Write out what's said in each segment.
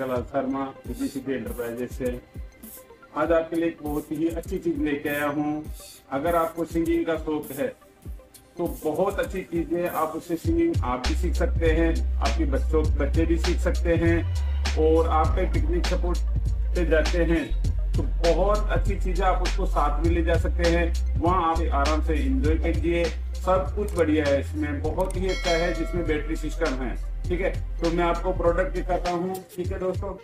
Chandrakala Sharma city enterprises से। आज आपके लिए एक बहुत ही अच्छी चीज़ लेके आया हूँ। अगर आपको सिंगिंग का शौक है तो बहुत अच्छी चीज़ है आप उससे सिंगिंग आप भी सीख सकते हैं, आपके बच्चों, बच्चे भी सीख सकते हैं, और आप कहीं पिकनिक सपोर्ट पे जाते हैं तो बहुत अच्छी चीज़ें आप उसको साथ भी ले जा सकते हैं। वहाँ आप आराम से इंजॉय कीजिए। सब कुछ बढ़िया है इसमें, बहुत ही अच्छा है जिसमें बैटरी सिस्टम है। ठीक है? तो मैं आपको प्रोडक्ट दिखाता हूँ। ठीक है दोस्तों?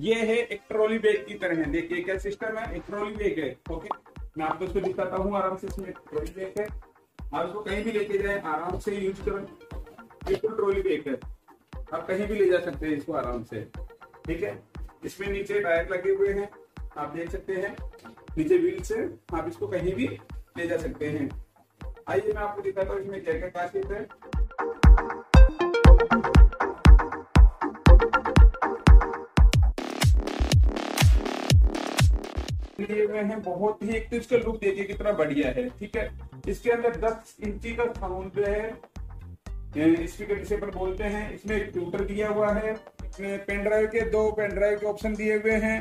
ये है एक ट्रॉली बैग की तरह है। देखिए, क्या सिस्टम है? एक ट्रॉली बैग है। ओके मैं आपको इसको दिखाता हूँ आराम से, इसमें ट्रॉली बैग है। आप इसको कहीं भी लेके जाए, आराम से यूज़ करें। बिल्कुल ट्रॉली बैग है। आप कहीं भी ले जा सकते हैं इसको आराम से। ठीक है? इसमें नीचे टायर लगे हुए हैं। आप देख सकते हैं। नीचे व्हील से आप इसको कहीं भी ले जा सकते हैं। आइए, मैं आपको दिखाता हूँ इसमें क्या क्या खासियत है। लिए हुए हैं, बहुत ही एक तो इसका लुक देखिए कितना बढ़िया है, ठीक है? इसके अंदर 10 इंची का साउंड है स्पीकर जिसे पर बोलते हैं। इसमें ट्यूटर दिया हुआ है, इसमें पेन ड्राइव के दो पेन ड्राइव के ऑप्शन दिए हुए हैं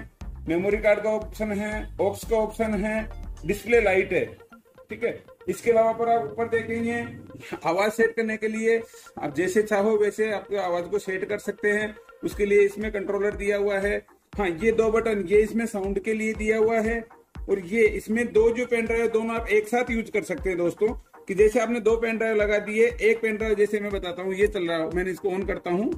मेमोरी कार्ड का ऑप्शन है ऑक्स का ऑप्शन है डिस्प्ले लाइट है, ठीक है? इसके अलावा पर आप ऊपर देखेंगे, आवाज़ सेट करने के लिए, आप जैसे चाहो वैसे आपके आवाज़ को सेट कर सकते हैं। उसके लिए इसमें कंट्रोलर दिया हुआ है हाँ ये दो बटन ये इसमें साउंड के लिए दिया हुआ है और ये इसमें दो जो पेन ड्राइव दोनों आप एक साथ यूज़ कर सकते हैं दोस्तों। कि जैसे आपने दो पेन ड्राइव लगा दिए एक पेन ड्राइव जैसे मैं बताता हूँ ये चल रहा है। मैंने इसको ऑन करता हूँ.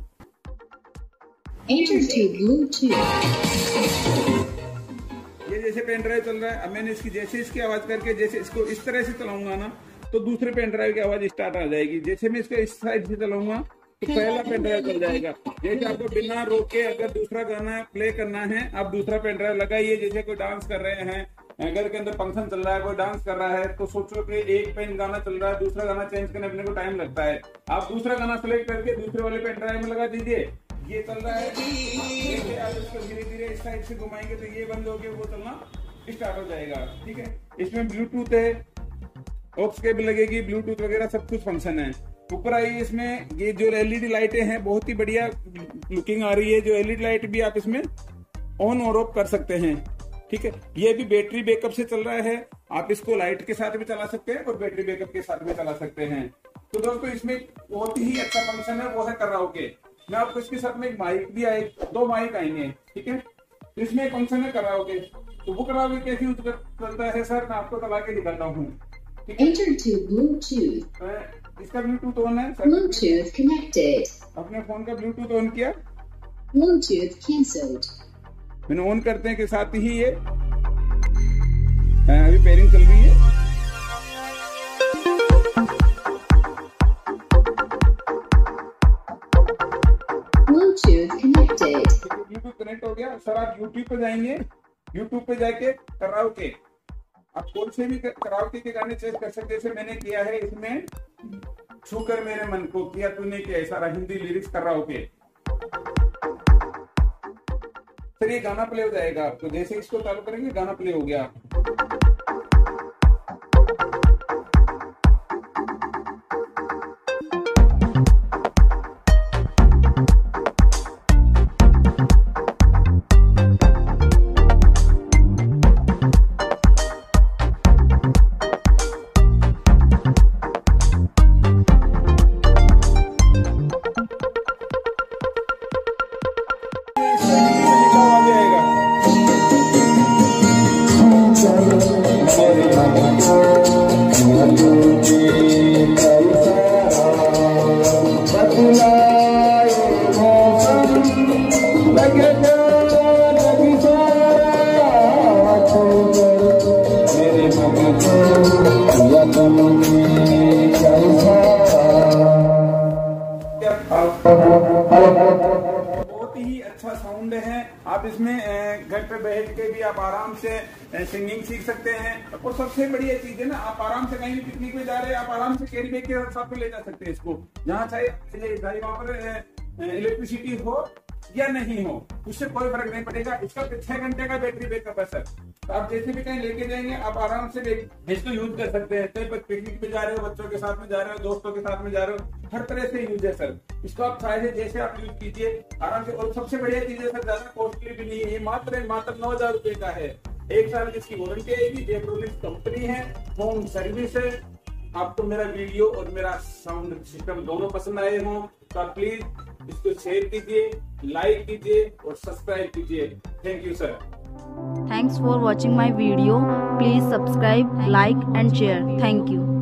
ये जैसे पेन ड्राइव चल रहा है अब मैंने इसकी जैसे इसकी आवाज़ करके जैसे इसको इस तरह से चलाऊँगा ना तो दूसरे पेन ड्राइव की आवाज़ स्टार्ट आ जाएगी। जैसे मैं इसको इस साइड से चलाऊँगा पहला पेन ड्राइव चल जाएगा। जैसे आपको बिना रोके अगर दूसरा गाना प्ले करना है आप दूसरा पेन ड्राइव लगाइए। जैसे कोई डांस कर रहे हैं घर के अंदर फ़ंक्शन चल रहा है कोई डांस कर रहा है तो सोचो कि एक पेन गाना चल रहा है दूसरा गाना चेंज करने अपने को टाइम लगता है। आप दूसरा गाना सेलेक्ट करके दूसरे वाले पेन ड्राइव में लगा दीजिए। ये चल रहा है। धीरे धीरे इस साइड से घुमाएँगे तो ये बंद हो गया वो चलना स्टार्ट हो जाएगा। ठीक है? इसमें ब्लूटूथ है ऑक्स केबल लगेगी ब्लूटूथ वगैरह सब कुछ फ़ंक्शन है। ऊपर आइए इसमें, ये जो एलईडी लाइटें हैं, बहुत ही बढ़िया लुकिंग आ रही है। जो एलईडी लाइट भी आप इसमें ऑन और ऑफ़ कर सकते हैं। ठीक है? ये भी बैटरी बैकअप से चल रहा है। आप इसको लाइट के साथ भी चला सकते हैं और बैटरी बैकअप के साथ भी चला सकते हैं। तो दोस्तों, इसमें बहुत ही अच्छा फ़ंक्शन है, वो है कराओके मैं आपको इसके साथ में एक माइक भी आए, दो माइक आएँगे, ठीक है? इसमें एक फ़ंक्शन है कराओगे तो वो कराओगे कैसे करता है सर मैं आपको चला के दिखाता है। Enter to Bluetooth. इसका ब्लूटूथ ऑन है Bluetooth connected. अपने फ़ोन का ब्लूटूथ ऑन किया Bluetooth cancelled. मैंने ऑन करते हैं के साथ ही ये हाँ, अभी पेयरिंग चल रही है Bluetooth connected. ब्लूटूथ कनेक्ट हो गया सर आप यूट्यूब पे जाएँगे यूट्यूब पे जाके कराओके आप कौन से भी करावती के गाने चेंज कर सकते जैसे मैंने किया है इसमें, छूकर मेरे मन को, किया तूने किया सारा हिंदी लिरिक्स कर रहा हो के सर ये गाना प्ले हो जाएगा आपको, जैसे इसको चालू करेंगे, गाना प्ले हो गया साउंड है आप इसमें घर पे बैठ के भी आप आराम से सिंगिंग सीख सकते हैं। और सबसे बढ़िया चीज़ है ना, आप आराम से कहीं भी पिकनिक में जा रहे हैं, आप आराम से कैरी बैग के साथ ले जा सकते हैं इसको। जहाँ चाहे गाड़ी वहाँ पर इलेक्ट्रिसिटी हो या नहीं हो, उससे कोई फ़र्क नहीं पड़ेगा। इसका छह घंटे का बैटरी बैकअप है सर। तो आप जैसे भी कहीं लेके जाएँगे, आप आराम से इसको यूज़ कर सकते हैं। कहीं पर पिकनिक पे जा रहे हो, बच्चों के साथ में जा रहे हो, दोस्तों के साथ में जा रहे हो, हर तरह से यूज़ है सर। इसको आप चाहे जैसे आप यूज़ कीजिए, आराम से। और सबसे बढ़िया चीज़ है सर, ज़्यादा कॉस्टली भी नहीं है। मात्र मात्र नौ हज़ार रुपए का है। एक साल की इसकी वारंटी आएगी जेब्रोनिक्स कंपनी है होम सर्विस है। आपको मेरा वीडियो और मेरा साउंड सिस्टम दोनों पसंद आए हों तो प्लीज़ इसको शेयर कीजिए। लाइक कीजिए और सब्सक्राइब कीजिए। Thank you sir thanks for watching my video please subscribe like and share thank you